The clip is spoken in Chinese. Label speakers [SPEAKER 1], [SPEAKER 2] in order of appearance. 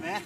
[SPEAKER 1] 没